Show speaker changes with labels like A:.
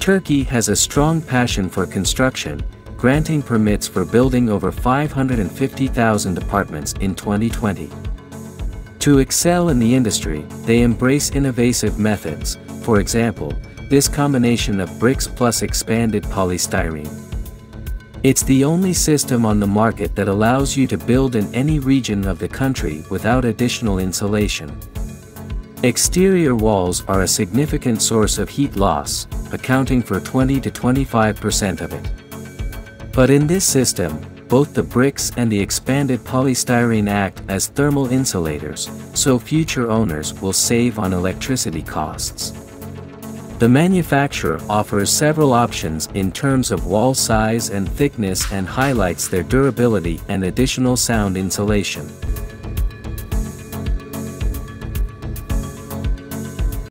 A: Turkey has a strong passion for construction, granting permits for building over 550,000 apartments in 2020. To excel in the industry, they embrace innovative methods, for example, this combination of bricks plus expanded polystyrene. It's the only system on the market that allows you to build in any region of the country without additional insulation. Exterior walls are a significant source of heat loss, accounting for 20 to 25% of it. But in this system, both the bricks and the expanded polystyrene act as thermal insulators, so future owners will save on electricity costs. The manufacturer offers several options in terms of wall size and thickness and highlights their durability and additional sound insulation.